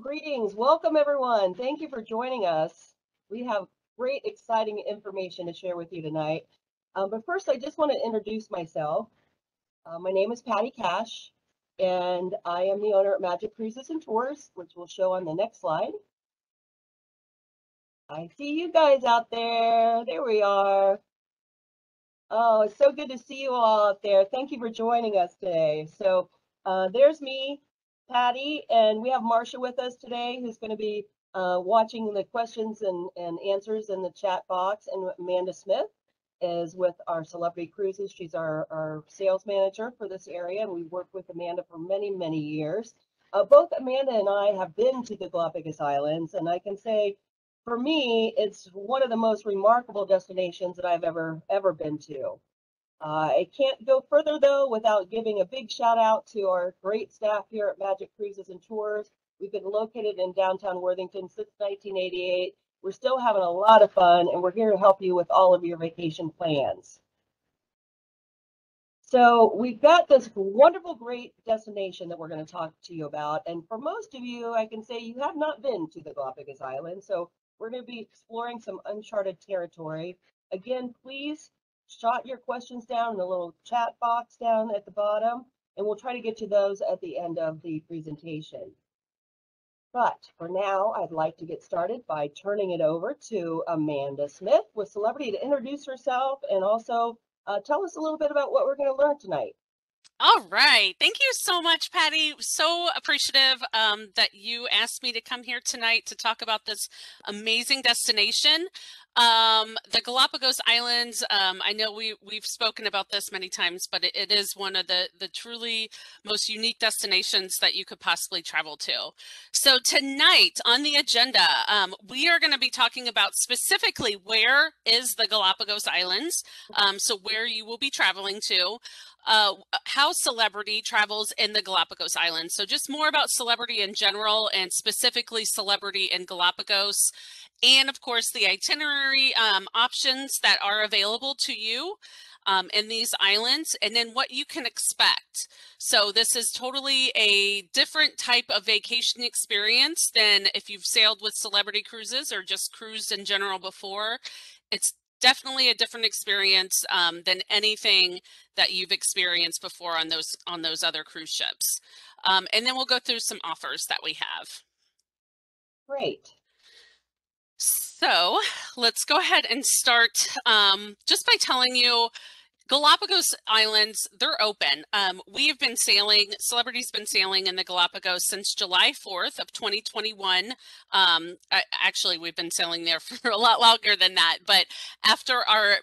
Greetings. Welcome, everyone. Thank you for joining us. We have great, exciting information to share with you tonight. Um, but first, I just want to introduce myself. Uh, my name is Patti Cash, and I am the owner at Magic Cruises and Tours, which we'll show on the next slide. I see you guys out there. There we are. Oh, it's so good to see you all out there. Thank you for joining us today. So uh, there's me, Patti, and we have Marcia with us today, who's going to be uh, watching the questions and, and answers in the chat box. And Amanda Smith is with our Celebrity Cruises. She's our, our sales manager for this area, and we've worked with Amanda for many, many years. Uh, both Amanda and I have been to the Galapagos Islands, and I can say for me, it's one of the most remarkable destinations that I've ever, ever been to. Uh, I can't go further though without giving a big shout out to our great staff here at Magic Cruises and Tours. We've been located in downtown Worthington since 1988. We're still having a lot of fun and we're here to help you with all of your vacation plans. So we've got this wonderful, great destination that we're going to talk to you about. And for most of you, I can say you have not been to the Galapagos Islands. So we're going to be exploring some uncharted territory. Again, please jot your questions down in the little chat box down at the bottom, and we'll try to get to those at the end of the presentation. But for now, I'd like to get started by turning it over to Amanda Smith with Celebrity to introduce herself and also uh, tell us a little bit about what we're going to learn tonight. All right. Thank you so much, Patti. So appreciative um, that you asked me to come here tonight to talk about this amazing destination. Um, the Galapagos Islands, um, I know we, we've spoken about this many times, but it, it is one of the, the truly most unique destinations that you could possibly travel to. So tonight on the agenda, um, we are going to be talking about specifically where is the Galapagos Islands, um, so where you will be traveling to, uh, how celebrity travels in the Galapagos Islands. So just more about celebrity in general and specifically celebrity in Galapagos and of course the itinerary um, options that are available to you um, in these islands and then what you can expect. So this is totally a different type of vacation experience than if you've sailed with celebrity cruises or just cruised in general before. It's definitely a different experience um, than anything that you've experienced before on those on those other cruise ships. Um, and then we'll go through some offers that we have. Great. So let's go ahead and start um, just by telling you Galapagos Islands, they're open. Um, we have been sailing, celebrities been sailing in the Galapagos since July 4th of 2021. Um, I, actually, we've been sailing there for a lot longer than that, but after our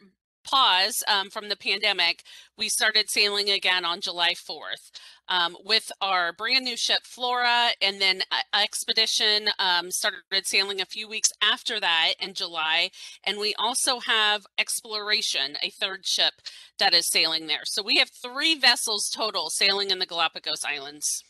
pause um, from the pandemic, we started sailing again on July 4th um, with our brand new ship Flora and then Xpedition um, started sailing a few weeks after that in July. And we also have Xploration, a third ship that is sailing there. So we have three vessels total sailing in the Galapagos Islands.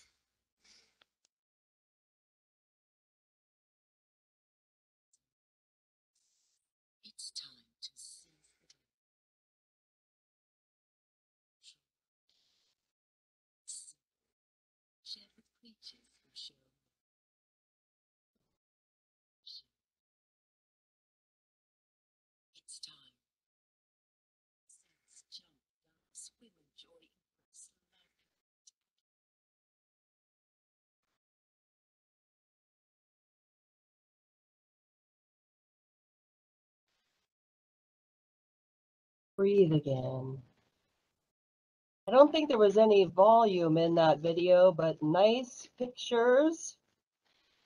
Breathe again. I don't think there was any volume in that video, but nice pictures.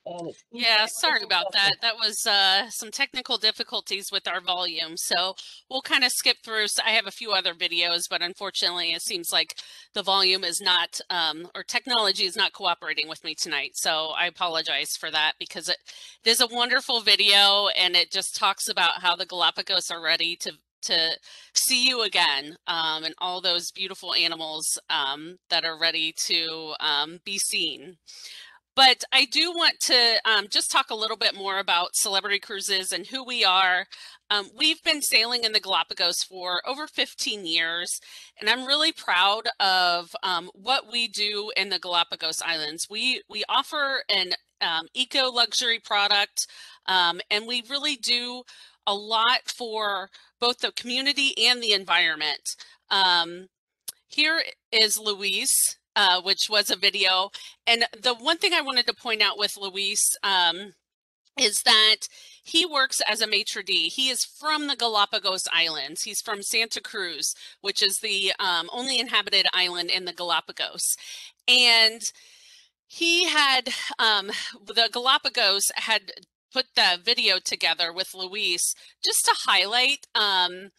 And yeah, sorry about that. That was uh, some technical difficulties with our volume. So we'll kind of skip through. So I have a few other videos, but unfortunately it seems like the volume is not, um, or technology is not cooperating with me tonight. So I apologize for that because it, it is a wonderful video and it just talks about how the Galapagos are ready to to see you again um, and all those beautiful animals um, that are ready to um, be seen. But I do want to um, just talk a little bit more about celebrity cruises and who we are. Um, we've been sailing in the Galapagos for over 15 years, and I'm really proud of um, what we do in the Galapagos Islands. We we offer an eco luxury product. And we really do a lot for both the community and the environment. Um, here is Luis, uh, which was a video. And the one thing I wanted to point out with Luis um, is that he works as a maitre d. He is from the Galapagos Islands. He's from Santa Cruz, which is the um, only inhabited island in the Galapagos. And he had, um, the Galapagos had put the video together with Luis just to highlight, um,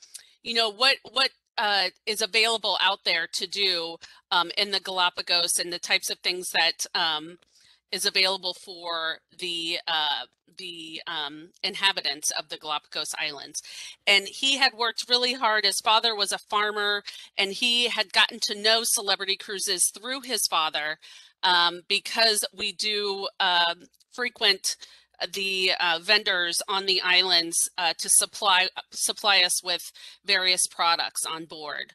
you know, what, what uh, is available out there to do um, in the Galapagos and the types of things that um, is available for the uh, the um, inhabitants of the Galapagos Islands. And he had worked really hard. His father was a farmer, and he had gotten to know Celebrity Cruises through his father um, because we do uh, frequent the uh, vendors on the islands uh, to supply supply us with various products on board.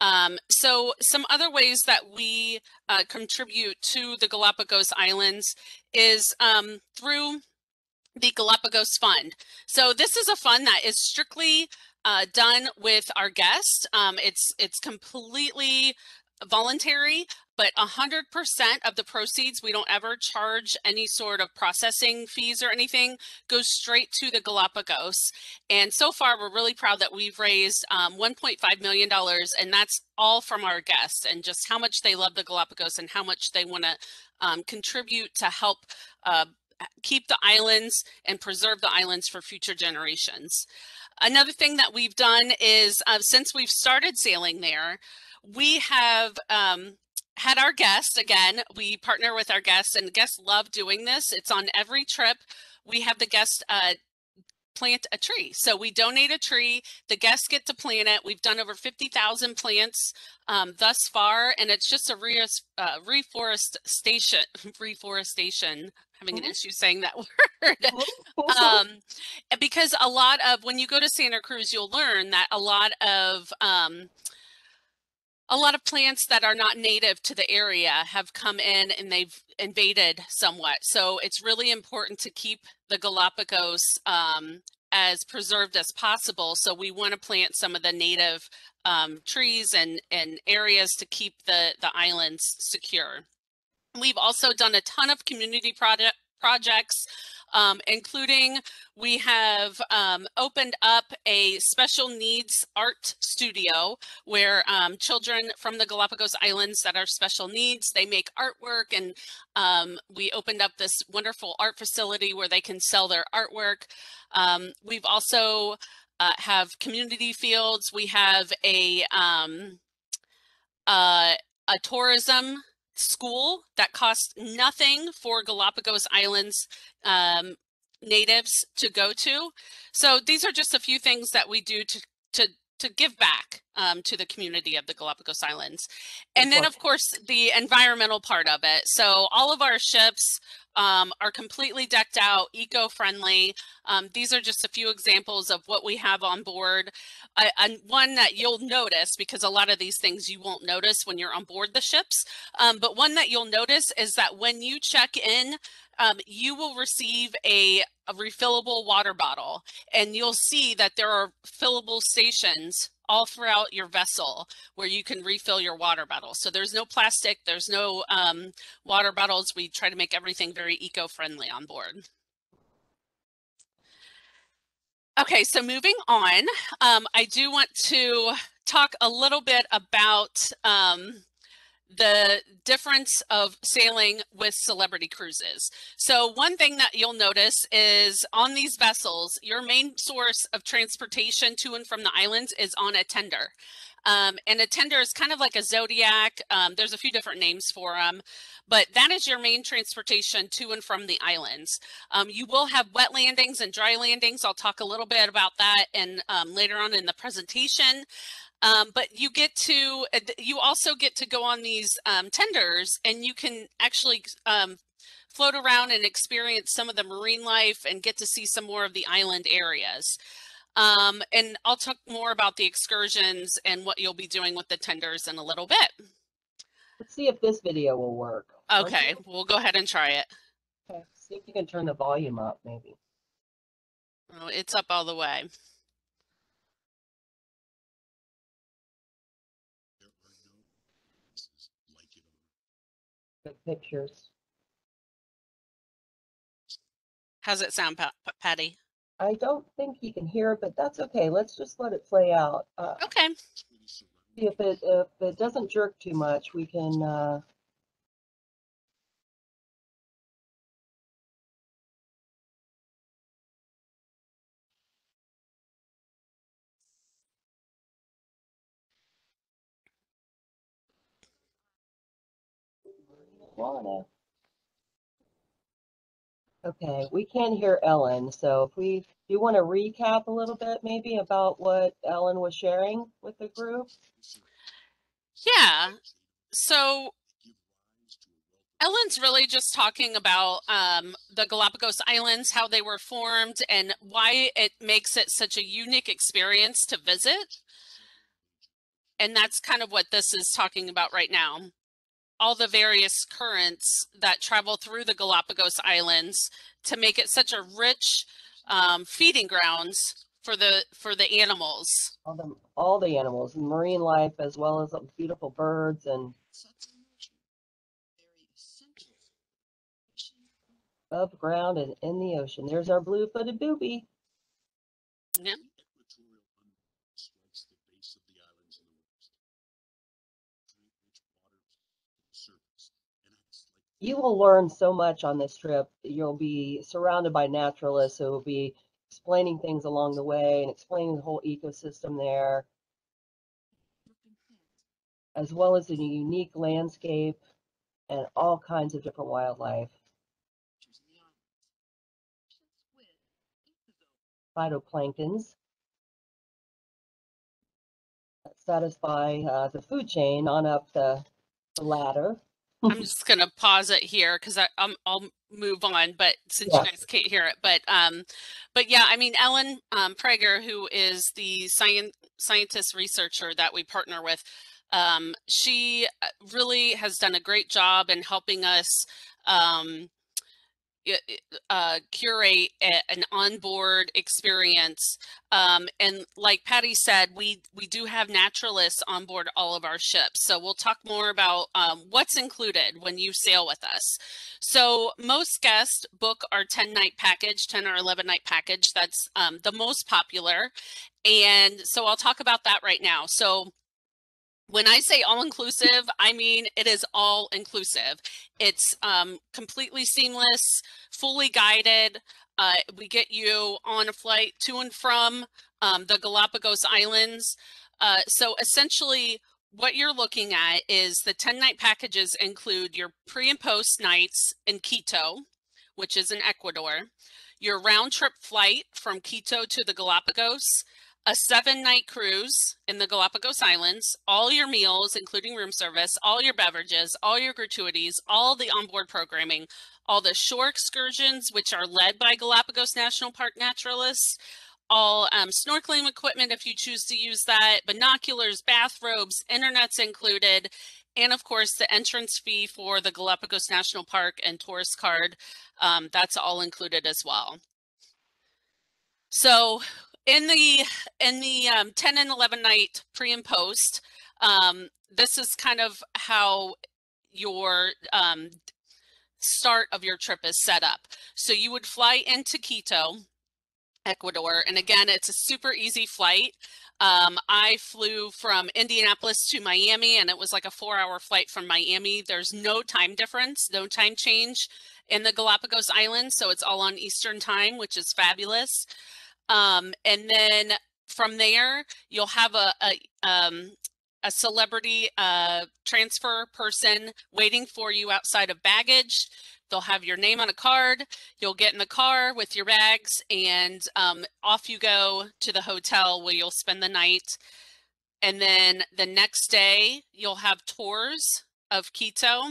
Um, so some other ways that we uh, contribute to the Galapagos Islands is um, through the Galapagos Fund. So this is a fund that is strictly uh, done with our guests. Um, it's it's completely voluntary, but 100% of the proceeds, we don't ever charge any sort of processing fees or anything, goes straight to the Galapagos. And so far, we're really proud that we've raised um, $1.5 million, and that's all from our guests and just how much they love the Galapagos and how much they want to um, contribute to help uh, keep the islands and preserve the islands for future generations. Another thing that we've done is uh, since we've started sailing there, we have um, had our guests again. We partner with our guests, and guests love doing this. It's on every trip. We have the guests uh, plant a tree. So we donate a tree. The guests get to plant it. We've done over 50,000 plants um, thus far, and it's just a re uh, reforestation. Reforestation. Having an mm-hmm. issue saying that word. um, because a lot of when you go to Santa Cruz, you'll learn that a lot of um, a lot of plants that are not native to the area have come in and they've invaded somewhat. So it's really important to keep the Galapagos um, as preserved as possible. So we want to plant some of the native um, trees and, and areas to keep the, the islands secure. We've also done a ton of community project, projects um, including we have um, opened up a special needs art studio where um, children from the Galapagos Islands that are special needs, they make artwork and um, we opened up this wonderful art facility where they can sell their artwork. Um, we've also uh, have community fields. We have a, um, uh, a tourism school that costs nothing for Galapagos Islands um, natives to go to. So these are just a few things that we do to, to, to give back um, to the community of the Galapagos Islands. And then, of course, the environmental part of it. So all of our ships um, are completely decked out, eco-friendly. Um, these are just a few examples of what we have on board. Uh, and one that you'll notice, because a lot of these things you won't notice when you're on board the ships, um, but one that you'll notice is that when you check in, um, you will receive a, a refillable water bottle and you'll see that there are fillable stations all throughout your vessel where you can refill your water bottle. So there's no plastic, there's no um, water bottles. We try to make everything very eco-friendly on board. Okay, so moving on, um, I do want to talk a little bit about um, the difference of sailing with celebrity cruises. So one thing that you'll notice is on these vessels, your main source of transportation to and from the islands is on a tender. Um, and a tender is kind of like a Zodiac. Um, there's a few different names for them, but that is your main transportation to and from the islands. Um, you will have wet landings and dry landings. I'll talk a little bit about that and um, later on in the presentation. Um, but you get to, uh, you also get to go on these um, tenders and you can actually um, float around and experience some of the marine life and get to see some more of the island areas. Um, and I'll talk more about the excursions and what you'll be doing with the tenders in a little bit. Let's see if this video will work. Okay, we'll go ahead and try it. Okay, See if you can turn the volume up, maybe. Oh, it's up all the way. There are no places like it Good pictures. How's it sound, Pa- Pa- Patti? I don't think you can hear it, but that's okay. Let's just let it play out. Uh, Okay. It's really surrounded see if it, if it doesn't jerk too much, we can, uh, Florida. Okay, we can't hear Ellen, so if we, do you want to recap a little bit maybe about what Ellen was sharing with the group? Yeah. So Ellen's really just talking about um, the Galapagos Islands, how they were formed, and why it makes it such a unique experience to visit. And that's kind of what this is talking about right now. All the various currents that travel through the Galapagos Islands to make it such a rich um, feeding grounds for the for the animals. All the, all the animals, marine life, as well as beautiful birds and such a nurture, very essential. above ground and in the ocean. There's our blue-footed booby. Yeah. equatorial underworld strikes the base of the islands in the west. Drink rich water to the surface, and acts like You will learn so much on this trip. You'll be surrounded by naturalists who will be explaining things along the way and explaining the whole ecosystem there, as well as the unique landscape and all kinds of different wildlife. phytoplanktons that satisfy uh, the food chain on up the, the ladder. I'm just gonna pause it here because I um, I'll move on, but since Yeah. you guys can't hear it, but um, but yeah, I mean Ellen um, Prager, who is the science scientist researcher that we partner with, um, she uh, really has done a great job in helping us um, uh, curate a, an onboard experience. Um, and like Patti said, we we do have naturalists on board all of our ships. So we'll talk more about um, what's included when you sail with us. So most guests book our 10 night package, 10 or 11 night package. That's um, the most popular. And so I'll talk about that right now. So when I say all inclusive, I mean it is all inclusive. It's um, completely seamless, fully guided. Uh, we get you on a flight to and from um, the Galapagos Islands. Uh, so essentially, what you're looking at is the 10 night packages include your pre and post nights in Quito, which is in Ecuador, your round trip flight from Quito to the Galapagos, a seven night cruise in the Galapagos Islands, all your meals, including room service, all your beverages, all your gratuities, all the onboard programming, all the shore excursions, which are led by Galapagos National Park naturalists, all um, snorkeling equipment if you choose to use that, binoculars, bathrobes, internet's included, and of course the entrance fee for the Galapagos National Park and tourist card, um, that's all included as well. So in the in the um, 10 and 11 night pre and post, um, this is kind of how your um, start of your trip is set up. So you would fly into Quito, Ecuador, and again, it's a super easy flight. Um, I flew from Indianapolis to Miami, and it was like a four-hour flight from Miami. There's no time difference, no time change in the Galapagos Islands, so it's all on Eastern time, which is fabulous. Um, and then from there, you'll have a, a, um, a celebrity uh, transfer person waiting for you outside of baggage. They'll have your name on a card. You'll get in the car with your bags and um, off you go to the hotel where you'll spend the night. And then the next day, you'll have tours of Quito.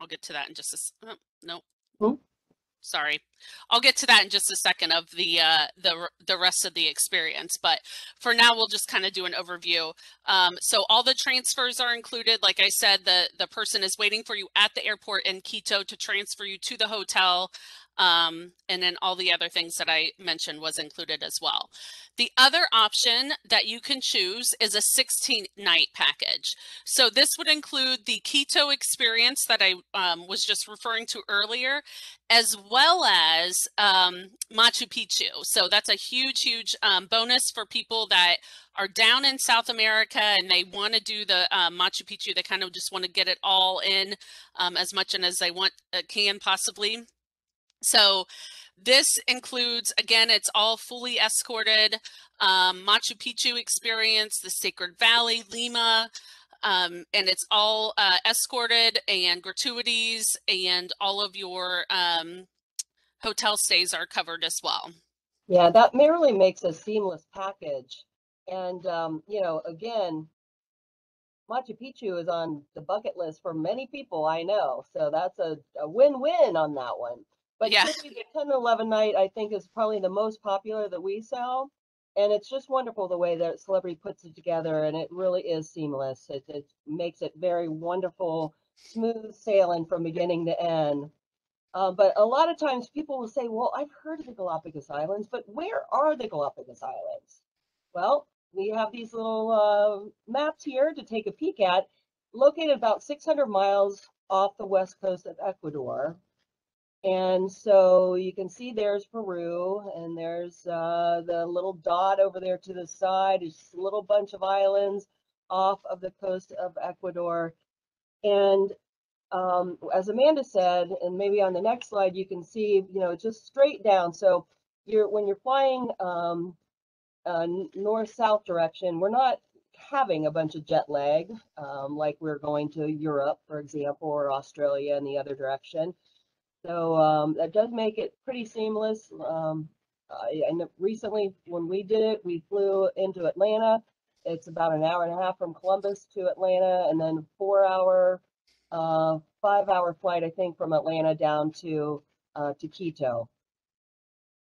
I'll get to that in just a oh, no. Sorry. I'll get to that in just a second of the uh, the the rest of the experience. But for now, we'll just kind of do an overview. Um, so all the transfers are included. Like I said, the the person is waiting for you at the airport in Quito to transfer you to the hotel. Um, and then all the other things that I mentioned was included as well. The other option that you can choose is a 16 night package. So this would include the Quito experience that I um, was just referring to earlier, as well as um, Machu Picchu. So that's a huge, huge um, bonus for people that are down in South America and they want to do the uh, Machu Picchu. They kind of just want to get it all in um, as much and as they want uh, can possibly. So this includes, again, it's all fully escorted um, Machu Picchu experience, the Sacred Valley, Lima, um, and it's all uh, escorted and gratuities and all of your um, hotel stays are covered as well. Yeah, that merely makes a seamless package. And, um, you know, again, Machu Picchu is on the bucket list for many people I know. So that's a, a win-win on that one. But Yeah. the 10 to 11 night, I think, is probably the most popular that we sell. And it's just wonderful the way that Celebrity puts it together, and it really is seamless. It, it makes it very wonderful, smooth sailing from beginning to end. Uh, but a lot of times people will say, well, I've heard of the Galapagos Islands, but where are the Galapagos Islands? Well, we have these little uh, maps here to take a peek at, located about 600 miles off the west coast of Ecuador. And so you can see there's Peru, and there's uh, the little dot over there to the side, is just a little bunch of islands off of the coast of Ecuador. And um, as Amanda said, and maybe on the next slide, you can see, you know, just straight down. So you're when you're flying um, uh, north-south direction, we're not having a bunch of jet lag um, like we're going to Europe, for example, or Australia in the other direction. So um, that does make it pretty seamless. Um, I, I recently when we did it, we flew into Atlanta. It's about an hour and a half from Columbus to Atlanta, and then four hour, uh, five hour flight, I think, from Atlanta down to uh, to Quito.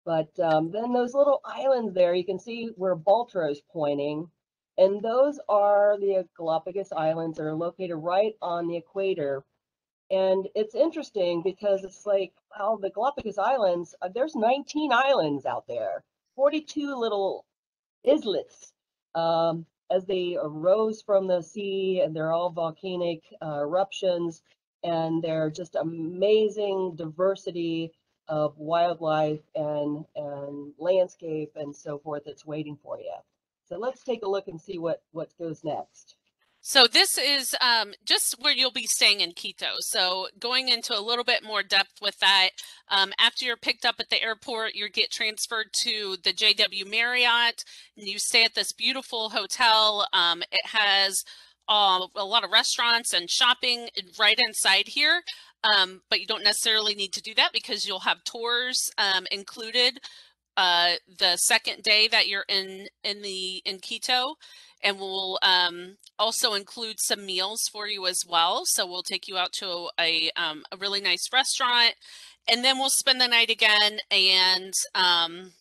But um, then those little islands there, you can see where Baltra is pointing. And those are the Galapagos Islands that are located right on the equator. And it's interesting because it's like, well, the Galapagos Islands, uh, there's 19 islands out there, 42 little islets. Um, as they arose from the sea, and they're all volcanic uh, eruptions, and they're just amazing diversity of wildlife and and landscape and so forth that's waiting for you. So let's take a look and see what what goes next. So this is um, just where you'll be staying in Quito. So going into a little bit more depth with that, um, after you're picked up at the airport, you get transferred to the JW Marriott, and you stay at this beautiful hotel. Um, it has uh, a lot of restaurants and shopping right inside here. Um, but you don't necessarily need to do that because you'll have tours um, included uh, the second day that you're in in the in Quito and we'll um, also include some meals for you as well. So we'll take you out to a, um, a really nice restaurant, and then we'll spend the night again. And um,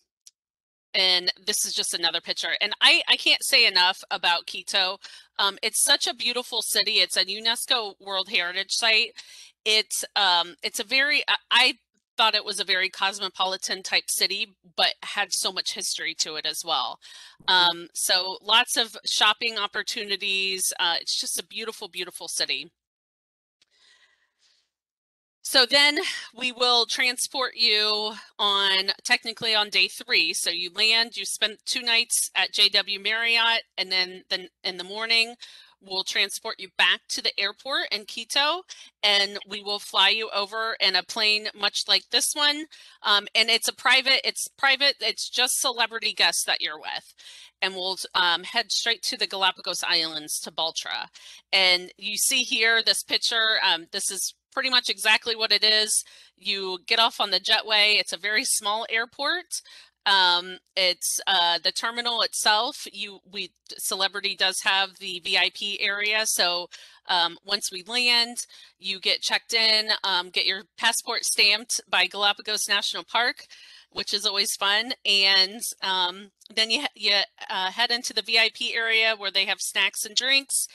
and this is just another picture. And I I can't say enough about Quito. Um, it's such a beautiful city. It's a UNESCO World Heritage Site. It's um it's a very I- I thought it was a very cosmopolitan type city, but had so much history to it as well. Um, so lots of shopping opportunities. Uh, it's just a beautiful, beautiful city. So then we will transport you on technically on day three. So you land, you spend two nights at JW Marriott, and then then in the morning we'll transport you back to the airport in Quito, and we will fly you over in a plane much like this one. Um, and it's a private, it's private, it's just celebrity guests that you're with. And we'll um, head straight to the Galapagos Islands to Baltra. And you see here this picture, um, this is pretty much exactly what it is. You get off on the jetway. It's a very small airport. Um, it's uh, the terminal itself. You we Celebrity does have the VIP area, so um, once we land, you get checked in, um, get your passport stamped by Galapagos National Park, which is always fun, and um, then you you uh, head into the VIP area where they have snacks and drinks,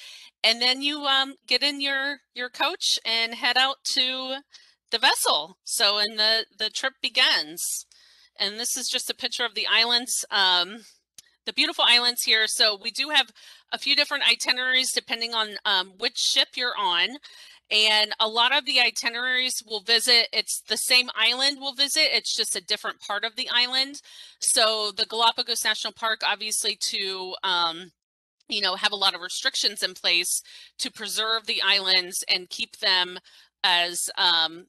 and then you um, get in your your coach and head out to the vessel. So, and the the trip begins. And this is just a picture of the islands, um, the beautiful islands here. So we do have a few different itineraries depending on um, which ship you're on. And a lot of the itineraries will visit, it's the same island we'll visit, it's just a different part of the island. So the Galapagos National Park, obviously to, um, you know, have a lot of restrictions in place to preserve the islands and keep them as um,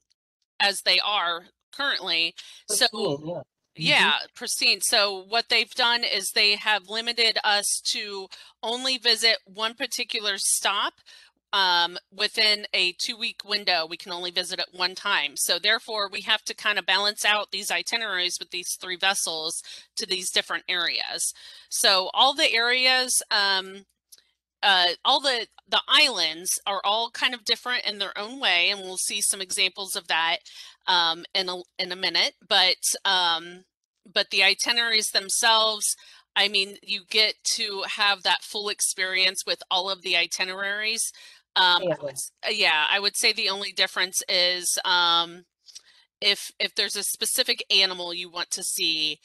as they are currently. So Pristine, yeah. Yeah, pristine. So what they've done is they have limited us to only visit one particular stop um, within a two week window. We can only visit at one time. So therefore we have to kind of balance out these itineraries with these three vessels to these different areas. So all the areas, um, uh, all the the islands are all kind of different in their own way, and we'll see some examples of that um, in a in a minute. But um, but the itineraries themselves, I mean, you get to have that full experience with all of the itineraries. Um, I Yeah. would uh, yeah, I would say the only difference is um, if if there's a specific animal you want to see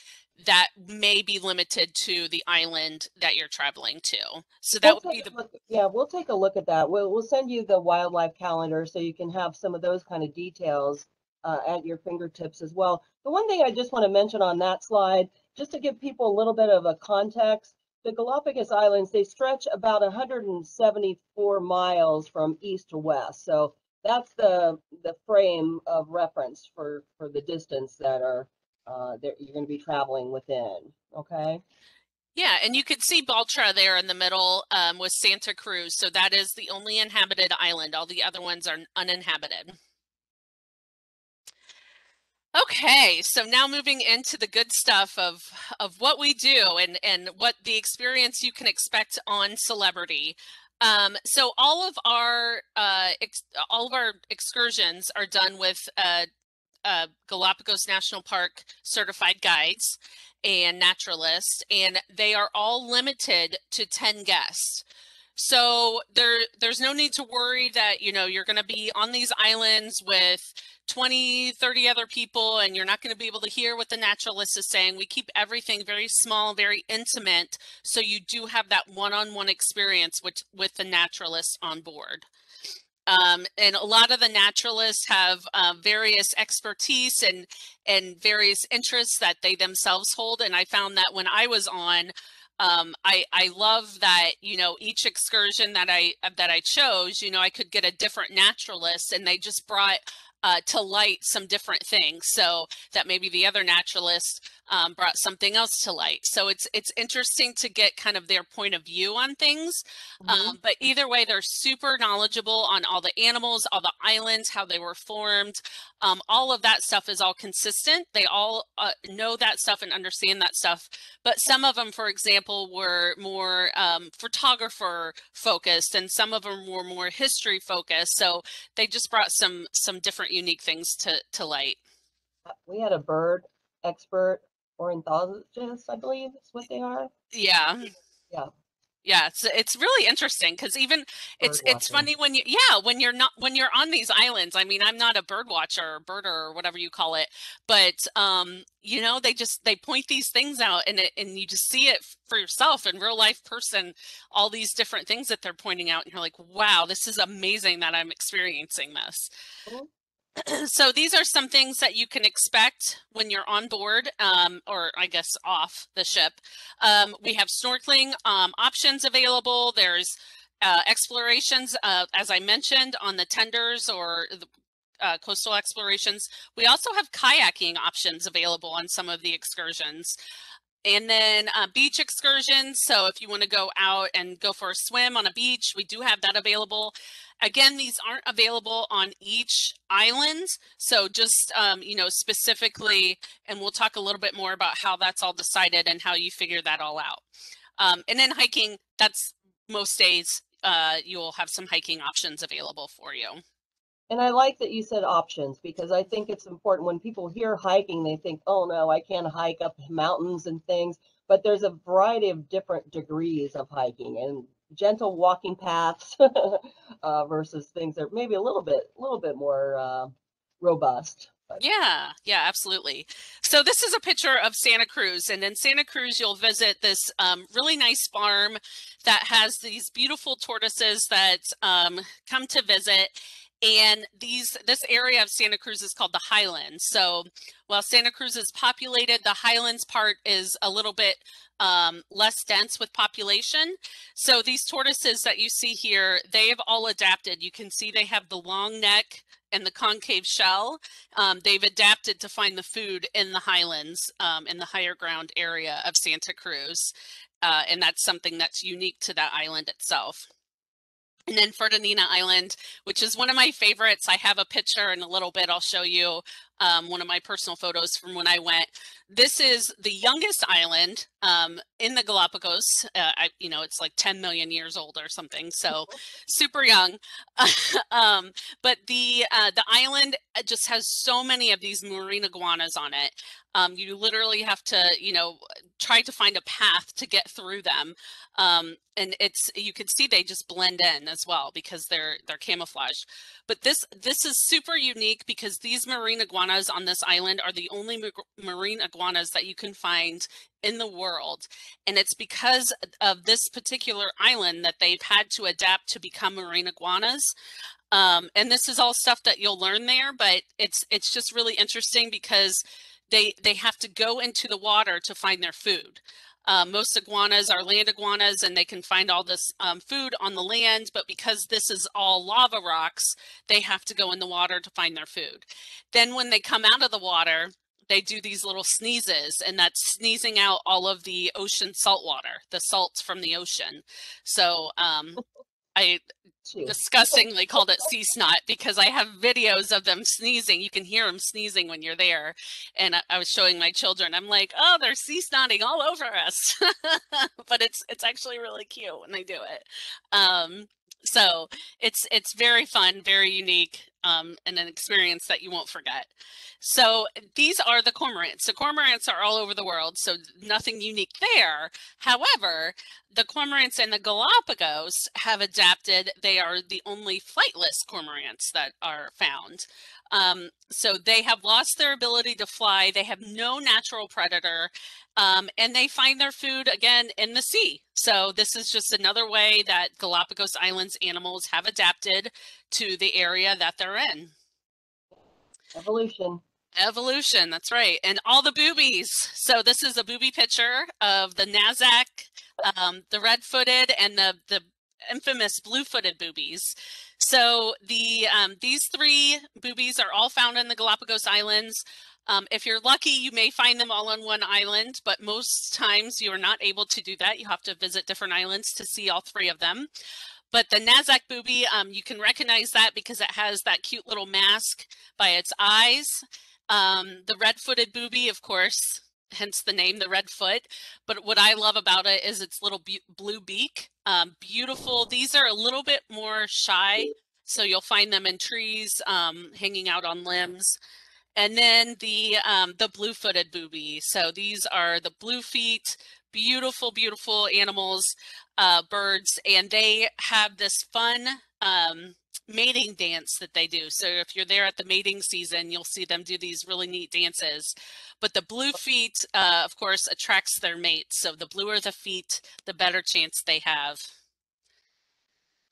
that may be limited to the island that you're traveling to. So that We'll would be the look- Yeah, we'll take a look at that. We'll, we'll send you the wildlife calendar so you can have some of those kind of details uh, at your fingertips as well. The one thing I just want to mention on that slide, just to give people a little bit of a context, the Galapagos Islands, they stretch about 174 miles from east to west. So that's the, the frame of reference for, for the distance that are, uh, that you're going to be traveling within, okay? Yeah, and you could see Baltra there in the middle um, with Santa Cruz. So that is the only inhabited island. All the other ones are uninhabited. Okay, so now moving into the good stuff of of what we do and and what the experience you can expect on Celebrity. Um, so all of our uh, ex- all of our excursions are done with uh, uh, Galapagos National Park certified guides and naturalists, and they are all limited to 10 guests. So there there's no need to worry that, you know, you're going to be on these islands with 20, 30 other people and you're not going to be able to hear what the naturalist is saying. We keep everything very small, very intimate, so you do have that one-on-one experience with with the naturalist on board. Um, and a lot of the naturalists have uh, various expertise and and various interests that they themselves hold. And I found that when I was on, um, I I love that you know each excursion that I that I chose, you know, I could get a different naturalist, and they just brought uh, to light some different things. So that maybe the other naturalist um, brought something else to light. So it's it's interesting to get kind of their point of view on things. Mhm. Um, but either way, they're super knowledgeable on all the animals, all the islands, how they were formed. Um, all of that stuff is all consistent. They all uh, know that stuff and understand that stuff. But some of them, for example, were more um, photographer focused, and some of them were more history focused. So they just brought some some different unique things to to light. Uh, we had a bird expert ornithologist, I believe is what they are. Yeah. Yeah. Yeah, it's it's really interesting because even it's Bird it's watching. funny when you yeah when you're not when you're on these islands. I mean, I'm not a bird watcher or birder or whatever you call it, but um, you know, they just they point these things out and it and you just see it for yourself in real life person, all these different things that they're pointing out, and you're like, wow, this is amazing that I'm experiencing this. Mhm. so these are some things that you can expect when you're on board um, or i guess off the ship um, we have snorkeling um, options available there's uh, explorations uh, as i mentioned on the tenders or the uh, coastal explorations we also have kayaking options available on some of the excursions and then uh, beach excursions. So if you want to go out and go for a swim on a beach, we do have that available. Again, these aren't available on each island. So just, um, you know, specifically, and we'll talk a little bit more about how that's all decided and how you figure that all out. Um, and then hiking, that's most days, uh, you'll have some hiking options available for you. And I like that you said options because I think it's important when people hear hiking, they think, oh no, I can't hike up mountains and things. But there's a variety of different degrees of hiking and gentle walking paths uh, versus things that are maybe a little bit, a little bit more uh, robust. But Yeah, yeah, absolutely. So this is a picture of Santa Cruz, and in Santa Cruz, you'll visit this um, really nice farm that has these beautiful tortoises that um, come to visit. And these this area of Santa Cruz is called the Highlands. So while Santa Cruz is populated, the Highlands part is a little bit um, less dense with population. So these tortoises that you see here, they have all adapted. You can see they have the long neck and the concave shell. Um, they've adapted to find the food in the highlands, um, in the higher ground area of Santa Cruz. Uh, and that's something that's unique to that island itself. And then Fernandina Island, which is one of my favorites. I have a picture in a little bit. I'll show you um, one of my personal photos from when I went. This is the youngest island um, in the Galapagos. Uh, I, you know, it's like 10 million years old or something, so super young. um, but the uh, the island uh, just has so many of these marine iguanas on it. Um, you literally have to, you know, try to find a path to get through them. Um, and it's you can see they just blend in as well because they're they're camouflaged. But this this is super unique because these marine iguanas on this island are the only marine iguanas that you can find in the world. And it's because of this particular island that they've had to adapt to become marine iguanas. Um, and this is all stuff that you'll learn there, but it's it's just really interesting because they they have to go into the water to find their food. Uh, most iguanas are land iguanas and they can find all this um, food on the land, but because this is all lava rocks, they have to go in the water to find their food. Then when they come out of the water, they do these little sneezes and that's sneezing out all of the ocean salt water, the salts from the ocean. So um, I. disgustingly called it sea snot because I have videos of them sneezing. You can hear them sneezing when you're there. And I, I was showing my children. I'm like, oh, they're sea snotting all over us. but it's it's actually really cute when they do it. Um, so it's it's very fun, very unique, um, and an experience that you won't forget. So these are the cormorants. The cormorants are all over the world, so nothing unique there. However, the cormorants in the Galapagos have adapted. They are the only flightless cormorants that are found. Um, so they have lost their ability to fly. They have no natural predator, um, and they find their food again in the sea. So this is just another way that Galapagos Islands animals have adapted to the area that they're in. Evolution. Evolution, that's right. And all the boobies. So this is a booby picture of the Nazca, um, the red-footed, and the the infamous blue-footed boobies. So the um, these three boobies are all found in the Galapagos Islands. Um, if you're lucky, you may find them all on one island, but most times you are not able to do that. You have to visit different islands to see all three of them. But the Nazca booby, um, you can recognize that because it has that cute little mask by its eyes. Um, the red-footed booby, of course, hence the name, the red foot. But what I love about it is its little bu- blue beak. Um, beautiful. These are a little bit more shy, so you'll find them in trees, um, hanging out on limbs. And then the um, the blue-footed booby. So these are the blue feet, beautiful, beautiful animals, uh, birds, and they have this fun um, mating dance that they do. So if you're there at the mating season, you'll see them do these really neat dances. But the blue feet, uh, of course, attracts their mates. So the bluer the feet, the better chance they have.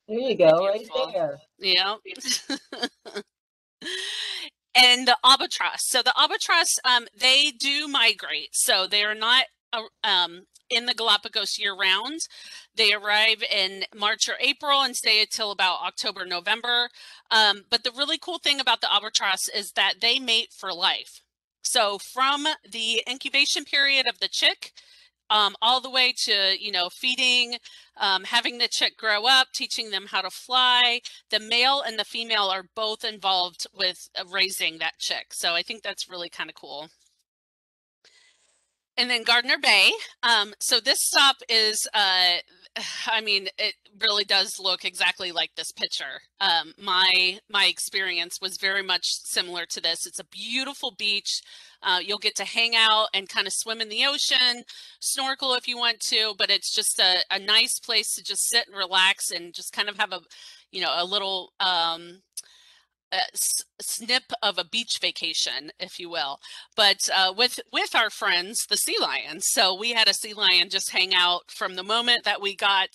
There you go, right there. Yeah. and the albatross. So the albatross, um, they do migrate. So they are not uh, um, in the Galapagos year round. They arrive in March or April and stay until about October, November. Um, but the really cool thing about the albatross is that they mate for life. So from the incubation period of the chick um, all the way to you know feeding um, having the chick grow up teaching them how to fly the male and the female are both involved with uh, raising that chick so i think that's really kind of cool and then Gardner Bay. Um, so this stop is, uh, I mean, it really does look exactly like this picture. Um, my my experience was very much similar to this. It's a beautiful beach. Uh, you'll get to hang out and kind of swim in the ocean, snorkel if you want to, but it's just a, a nice place to just sit and relax and just kind of have a, you know, a little um, a snip of a beach vacation, if you will, but uh, with with our friends, the sea lions. So we had a sea lion just hang out from the moment that we got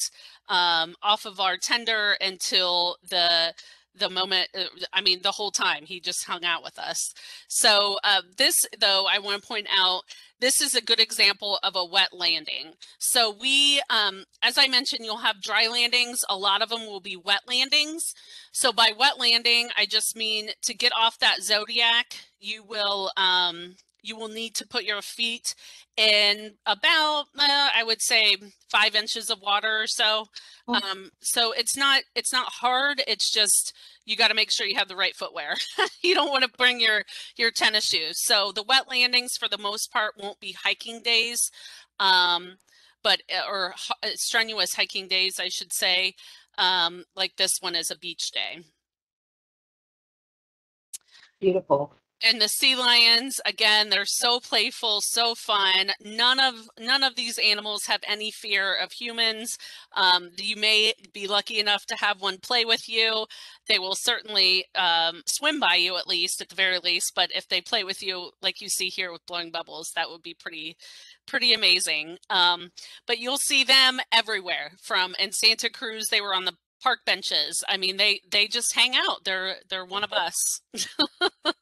um, off of our tender until the the moment uh, i mean the whole time he just hung out with us so uh, this though i want to point out this is a good example of a wet landing. So we um, as i mentioned you'll have dry landings. A lot of them will be wet landings. So by wet landing i just mean to get off that zodiac you will um, you will need to put your feet in about uh, i would say five inches of water or so Oh. um, so it's not it's not hard it's just you got to make sure you have the right footwear you don't want to bring your your tennis shoes so the wet landings for the most part won't be hiking days um, but uh, or h- uh, strenuous hiking days i should say um, like this one is a beach day Beautiful. And the sea lions again they're so playful so fun. None of none of these animals have any fear of humans. Um, you may be lucky enough to have one play with you. They will certainly um, swim by you at least at the very least but if they play with you like you see here with blowing bubbles that would be pretty pretty amazing. Um, but you'll see them everywhere from in santa cruz they were on the park benches. I mean they they just hang out. They're they're one of us.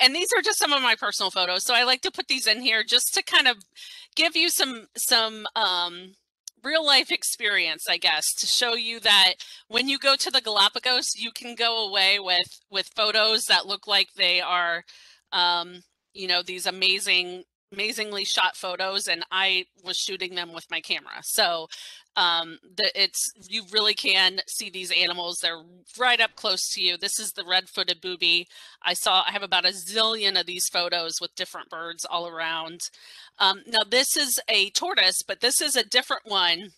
And these are just some of my personal photos. So i like to put these in here just to kind of give you some some um real life experience i guess to show you that when you go to the galapagos you can go away with with photos that look like they are um you know these amazing amazingly shot photos. And i was shooting them with my camera. So um the it's you really can see these animals they're right up close to you this is the red-footed booby I saw I have about a zillion of these photos with different birds all around. Um, now this is a tortoise, but this is a different one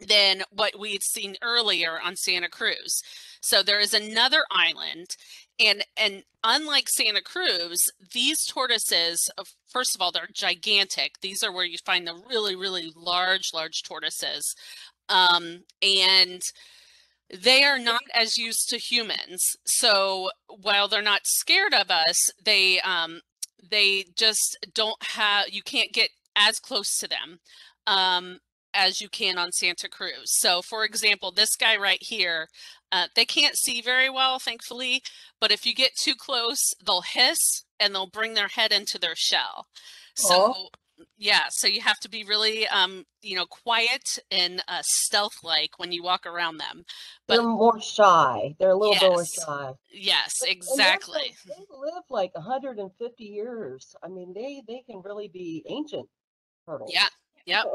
than what we had seen earlier on Santa Cruz. So there is another island and and unlike Santa Cruz, these tortoises, uh, first of all, they're gigantic. These are where you find the really, really large, large tortoises. Um, and they are not as used to humans. So while they're not scared of us, they um, they just don't have. You can't get as close to them um, as you can on Santa Cruz. So, for example, this guy right here, uh, they can't see very well, thankfully. But if you get too close, they'll hiss and they'll bring their head into their shell. So Oh. yeah, so you have to be really, um, you know, quiet and uh, stealth-like when you walk around them. But They're more shy. They're a little bit more shy. yes, exactly. They live like 150 years. I mean, they they can really be ancient turtles. Yeah, yep.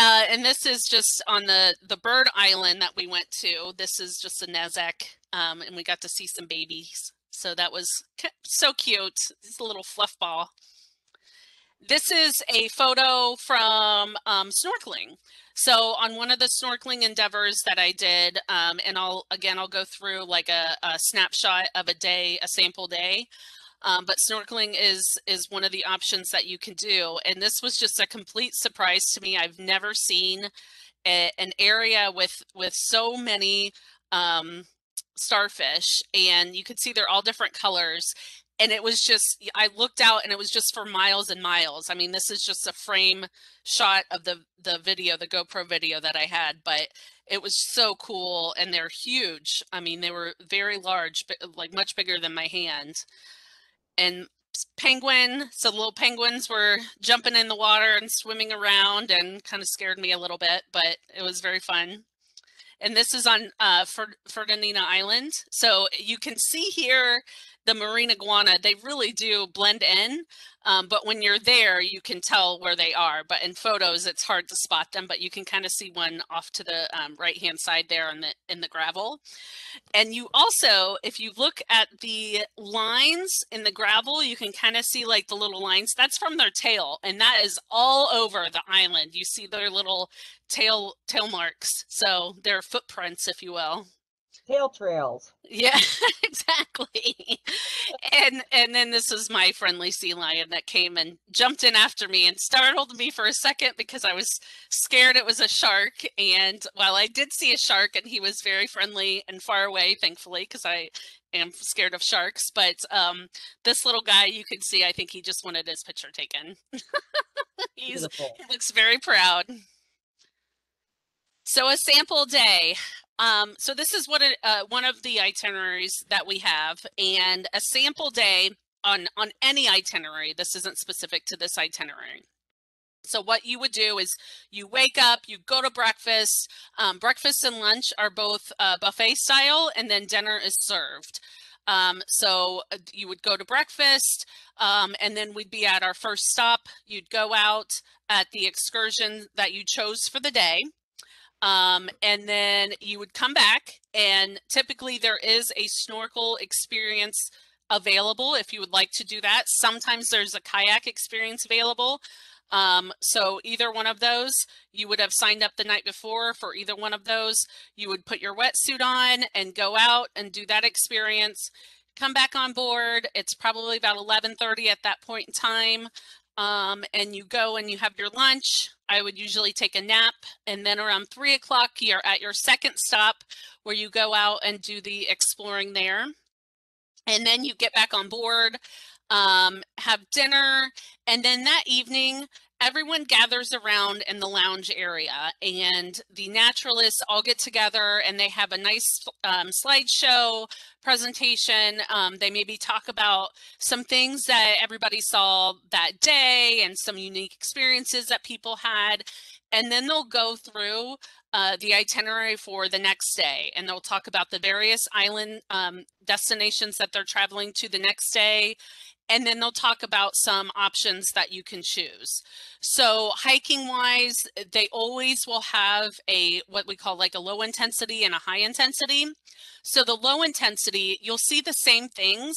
Uh, and this is just on the the bird island that we went to. This is just a Nazca, um, and we got to see some babies. So that was so cute. It's a little fluff ball. This is a photo from um, snorkeling. So on one of the snorkeling endeavors that I did, um, and I'll again I'll go through like a, a snapshot of a day, a sample day. Um, but snorkeling is is one of the options that you can do, and this was just a complete surprise to me. I've never seen a, an area with with so many um, starfish, and you could see they're all different colors. And it was just i looked out and it was just for miles and miles. I mean this is just a frame shot of the the video the gopro video that i had but it was so cool. And they're huge. I mean they were very large but like much bigger than my hand and penguin so little penguins were jumping in the water and swimming around and kind of scared me a little bit but it was very fun and this is on uh, Fer- Fernandina Island. So you can see here the marine iguana, they really do blend in. Um, but when you're there, you can tell where they are. But in photos, it's hard to spot them. But you can kind of see one off to the um, right hand side there in the in the gravel. And you also, if you look at the lines in the gravel, you can kind of see like the little lines. That's from their tail, and that is all over the island. You see their little tail tail marks, so their footprints, if you will. Tail trails. Yeah, exactly. And and then this is my friendly sea lion that came and jumped in after me and startled me for a second because I was scared it was a shark. And while I did see a shark and he was very friendly and far away, thankfully, because I am scared of sharks. But um, this little guy, you can see, I think he just wanted his picture taken. He's Beautiful. he looks very proud. So a sample day. Um, so this is what it, uh, one of the itineraries that we have, and a sample day on on any itinerary. This isn't specific to this itinerary. So what you would do is you wake up, you go to breakfast. Um, breakfast and lunch are both uh, buffet style, and then dinner is served. Um, so uh, you would go to breakfast, um, and then we'd be at our first stop. You'd go out at the excursion that you chose for the day. Um, and then you would come back and typically there is a snorkel experience available if you would like to do that. Sometimes there's a kayak experience available. Um, so either one of those, you would have signed up the night before for either one of those. You would put your wetsuit on and go out and do that experience. Come back on board. It's probably about 11:30 at that point in time. Um, and you go and you have your lunch. I would usually take a nap, and then around three o'clock, you're at your second stop where you go out and do the exploring there. And then you get back on board, um, have dinner, and then that evening, everyone gathers around in the lounge area, and the naturalists all get together and they have a nice um, slideshow presentation. Um, they maybe talk about some things that everybody saw that day and some unique experiences that people had. And then they'll go through uh, the itinerary for the next day and they'll talk about the various island um, destinations that they're traveling to the next day. And then they'll talk about some options that you can choose. So hiking wise, they always will have a what we call like a low intensity and a high intensity. So the low intensity, you'll see the same things.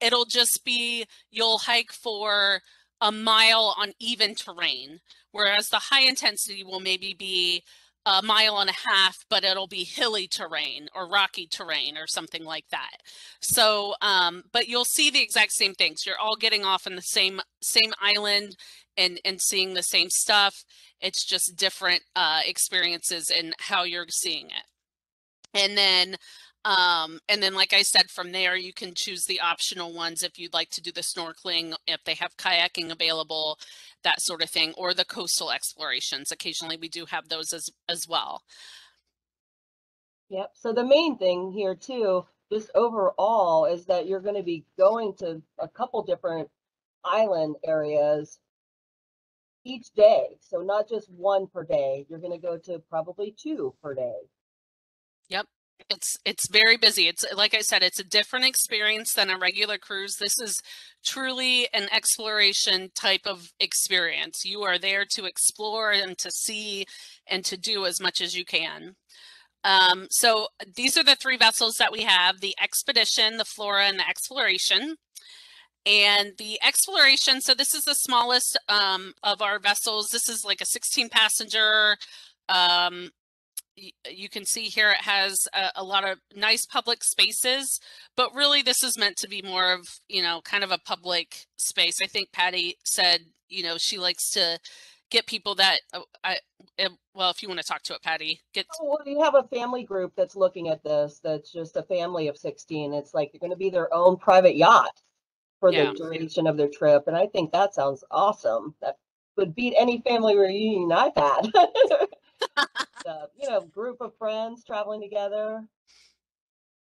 It'll just be you'll hike for a mile on even terrain, whereas the high intensity will maybe be a mile and a half, but it'll be hilly terrain or rocky terrain or something like that. So, um, but you'll see the exact same things. You're all getting off in the same same island and and seeing the same stuff. It's just different uh, experiences and how you're seeing it. And then um, and then, like I said, from there, you can choose the optional ones if you'd like to do the snorkeling, if they have kayaking available, that sort of thing, or the coastal explorations. Occasionally, we do have those as, as well. Yep. So the main thing here too, just overall, is that you're going to be going to a couple different island areas each day. So not just one per day. You're going to go to probably two per day. It's it's very busy. It's like I said, it's a different experience than a regular cruise. This is truly an Xploration type of experience. You are there to explore and to see and to do as much as you can. Um, so these are the three vessels that we have, the Xpedition, the flora, and the Xploration. And the exploration, so this is the smallest um, of our vessels. This is like a 16 passenger um, you can see here it has a, a lot of nice public spaces, but really this is meant to be more of, you know, kind of a public space. I think Patti said, you know, she likes to get people that, uh, I, eh, well, if you want to talk to it, Patti, get, Oh, Well, you have a family group that's looking at this, that's just a family of 16. It's like they're going to be their own private yacht for Yeah. the duration of their trip. And I think that sounds awesome. That would beat any family reunion I've had. Uh, you know, group of friends traveling together.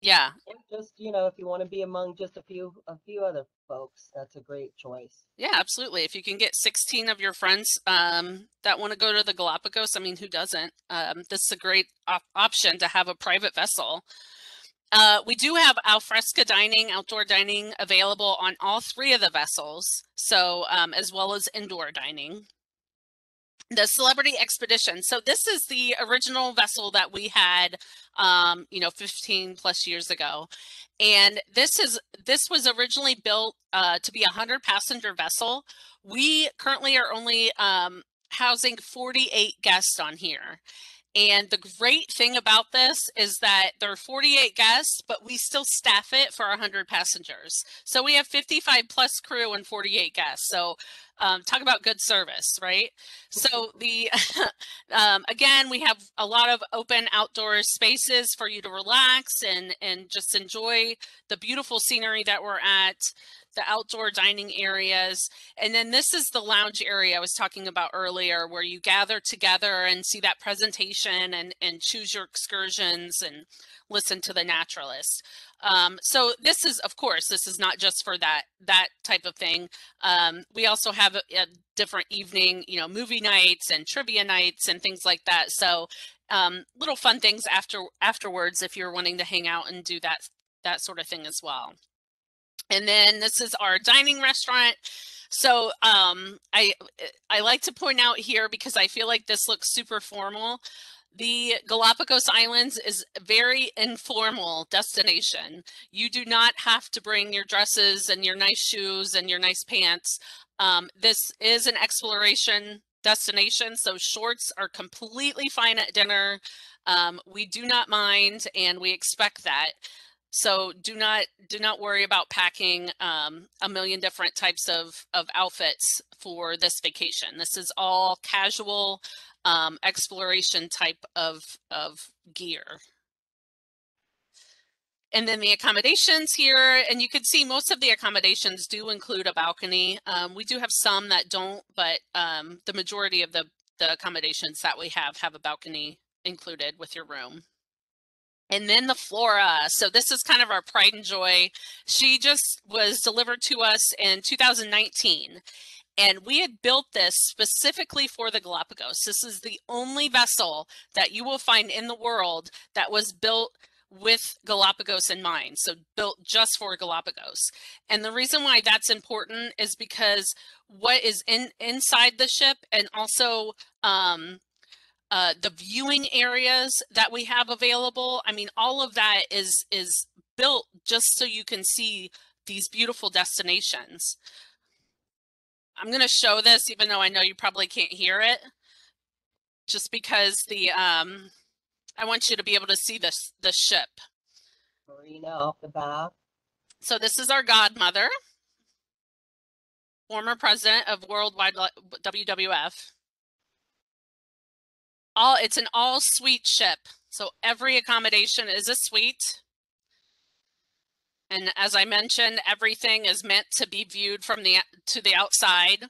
yeah, Or just, you know, if you want to be among just a few, a few other folks, that's a great choice. yeah, absolutely. If you can get 16 of your friends um, that want to go to the Galapagos, I mean, who doesn't? Um, this is a great op- option to have a private vessel. Uh, we do have alfresca dining, outdoor dining available on all three of the vessels, so um, as well as indoor dining. The Celebrity Xpedition. So this is the original vessel that we had, um, you know, 15 plus years ago, and this is this was originally built uh, to be a 100 passenger vessel. We currently are only um, housing 48 guests on here. And the great thing about this is that there are 48 guests, but we still staff it for 100 passengers. So we have 55 plus crew and 48 guests. So um, talk about good service, right? So the um, again, we have a lot of open outdoor spaces for you to relax and and just enjoy the beautiful scenery that we're at the outdoor dining areas. And then this is the lounge area I was talking about earlier where you gather together and see that presentation and, and choose your excursions and listen to the naturalist. Um, so this is, of course, this is not just for that that type of thing. Um, we also have a, a, different evening, you know, movie nights and trivia nights and things like that. So um, little fun things after afterwards if you're wanting to hang out and do that that sort of thing as well. And then this is our dining restaurant. So um, I I like to point out here because I feel like this looks super formal. The Galapagos Islands is a very informal destination. You do not have to bring your dresses and your nice shoes and your nice pants. Um, this is an exploration destination, so shorts are completely fine at dinner. Um, we do not mind and we expect that. So do not do not worry about packing um, a million different types of, of outfits for this vacation. This is all casual um, exploration type of, of gear. And then the accommodations here, and you can see most of the accommodations do include a balcony. Um, we do have some that don't, but um, the majority of the, the accommodations that we have have a balcony included with your room. And then the Flora. So this is kind of our pride and joy. She just was delivered to us in 2019. And we had built this specifically for the Galapagos. This is the only vessel that you will find in the world that was built with Galapagos in mind. So built just for Galapagos. And the reason why that's important is because what is in inside the ship and also um, uh, the viewing areas that we have available. I mean, all of that is is built just so you can see these beautiful destinations. I'm going to show this, even though I know you probably can't hear it, just because the um, I want you to be able to see this the ship. Marina off the back. So this is our godmother, former president of Worldwide WWF all it's an all suite ship. So every accommodation is a suite. And as I mentioned, everything is meant to be viewed from the to the outside.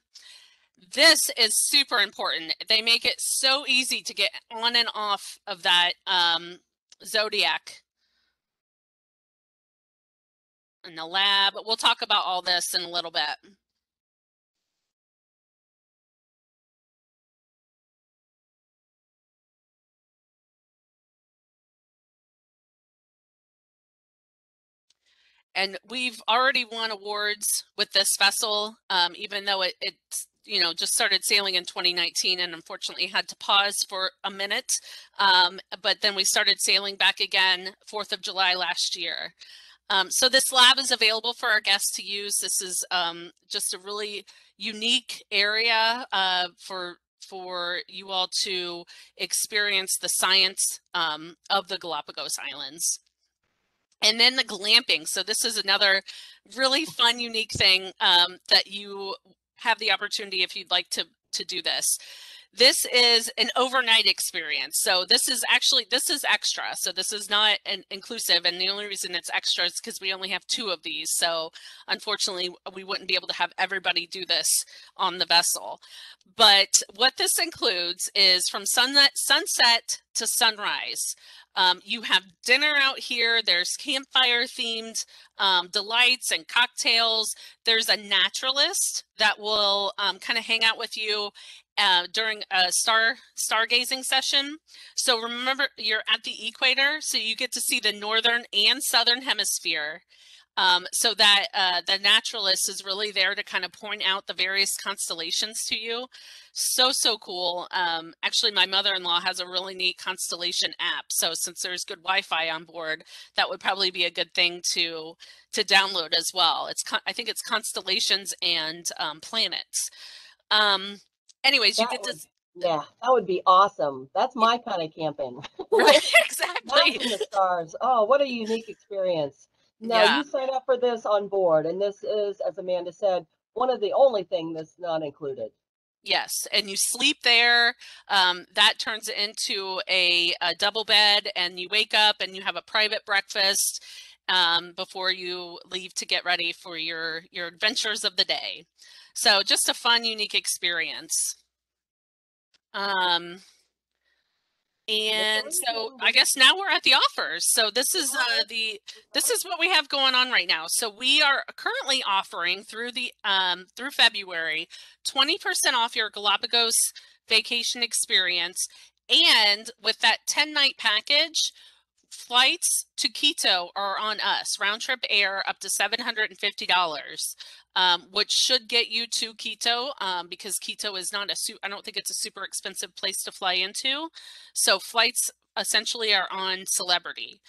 This is super important. They make it so easy to get on and off of that um, Zodiac. And the lab, we'll talk about all this in a little bit. And we've already won awards with this vessel, um, even though it, you know just started sailing in 2019 and unfortunately had to pause for a minute. Um, but then we started sailing back again 4th of July last year. Um, so this lab is available for our guests to use. This is um, just a really unique area uh, for for you all to experience the science um, of the Galapagos Islands. And then the glamping. So this is another really fun, unique thing um, that you have the opportunity if you'd like to, to do this. This is an overnight experience. So this is actually, this is extra. So this is not an inclusive. And the only reason it's extra is because we only have two of these. So unfortunately, we wouldn't be able to have everybody do this on the vessel. But what this includes is from sunset, sunset to sunrise. Um, you have dinner out here. There's campfire themed um, delights and cocktails. There's a naturalist that will um, kind of hang out with you. Uh, during a star stargazing session. So remember, you're at the equator, so you get to see the northern and southern hemisphere. Um, so that uh, the naturalist is really there to kind of point out the various constellations to you. So so cool. Um, actually, my mother-in-law has a really neat constellation app. So since there's good Wi-Fi on board, that would probably be a good thing to to download as well. It's I think it's constellations and um, planets. Um, anyways, you That get to Yeah, that would be awesome. That's my kind of camping. right exactly. The stars. Oh, what a unique experience. Now Yeah. you sign up for this on board, and this is, as Amanda said, one of the only thing that's not included. Yes, and you sleep there. Um, that turns into a, a double bed, and you wake up and you have a private breakfast um, before you leave to get ready for your your adventures of the day. So just a fun, unique experience. Um, and so I guess now we're at the offers. So this is uh, the this is what we have going on right now. So we are currently offering through the um, through February 20% off your Galapagos vacation experience. And with that 10 night package, flights to Quito are on us, round trip air up to $750, um, which should get you to Quito um, because Quito is not a, su- I don't think it's a super expensive place to fly into. So flights essentially are on Celebrity.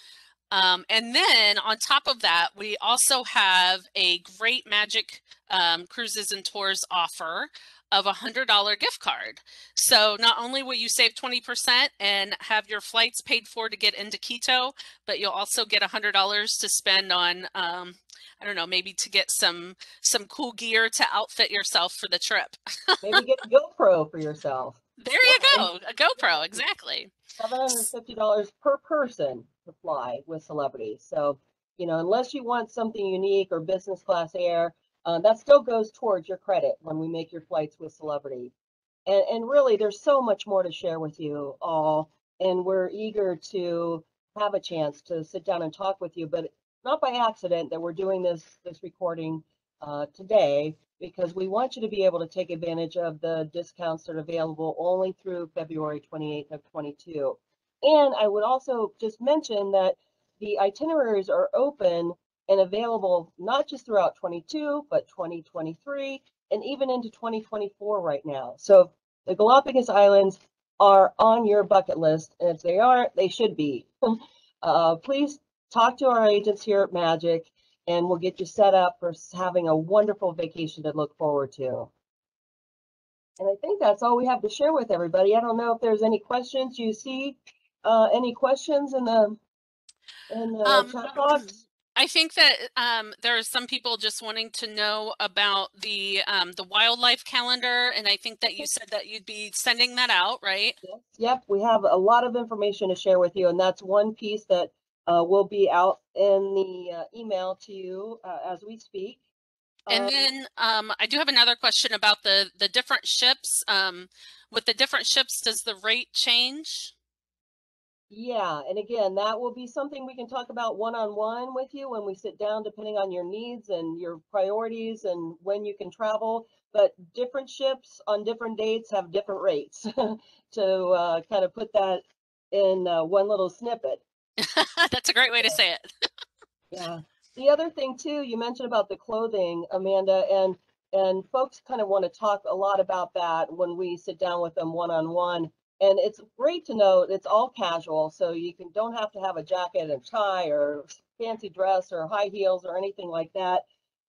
Um, and then on top of that, we also have a great Magic um, Cruises and Tours offer of a hundred dollar gift card. So not only will you save 20% and have your flights paid for to get into Quito, but you'll also get a hundred dollars to spend on, um, I don't know, maybe to get some, some cool gear to outfit yourself for the trip. Maybe get a GoPro for yourself. There you go. A GoPro. Exactly. Seven hundred and fifty dollars per person to fly with celebrities. So, you know, unless you want something unique or business class air, uh, that still goes towards your credit when we make your flights with celebrity. And and really, there's so much more to share with you all, and we're eager to have a chance to sit down and talk with you. But not by accident that we're doing this this recording uh, today because we want you to be able to take advantage of the discounts that are available only through February 28th of 22. And I would also just mention that the itineraries are open and available not just throughout 22, but 2023 and even into 2024 right now. So the Galapagos Islands are on your bucket list, and if they aren't, they should be. uh, please talk to our agents here at Magic, and we'll get you set up for having a wonderful vacation to look forward to. And I think that's all we have to share with everybody. I don't know if there's any questions you see, uh, any questions in the, in the Um, chat box? I think that um, there are some people just wanting to know about the um, the wildlife calendar, and I think that you said that you'd be sending that out, right? Yes, Yep, we have a lot of information to share with you, and that's one piece that uh, will be out in the uh, email to you uh, as we speak. And Um, then um, I do have another question about the the different ships. Um, with the different ships, does the rate change? Yeah, and again, that will be something we can talk about one-on-one with you when we sit down, depending on your needs and your priorities and when you can travel. But different ships on different dates have different rates to uh, kind of put that in uh, one little snippet. That's a great way to say it. Yeah. The other thing too, you mentioned about the clothing, Amanda, and and folks kind of want to talk a lot about that when we sit down with them one-on-one. And it's great to know it's all casual, so you can don't have to have a jacket and tie or fancy dress or high heels or anything like that.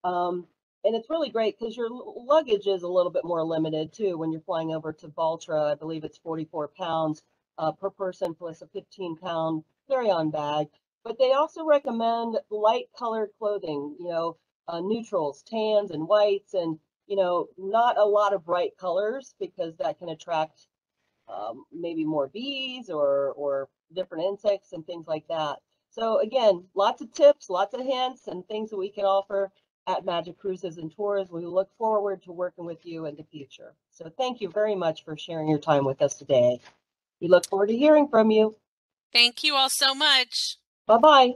Um, and it's really great because your luggage is a little bit more limited too when you're flying over to Baltra. I believe it's 44 pounds uh, per person plus a 15 pound carry-on bag but they also recommend light colored clothing, you know, uh, neutrals, tans and whites, and, you know, not a lot of bright colors because that can attract um, maybe more bees or, or different insects and things like that. So again, lots of tips, lots of hints and things that we can offer at Magic Cruises and Tours. We look forward to working with you in the future. So thank you very much for sharing your time with us today. We look forward to hearing from you. Thank you all so much. Bye-bye.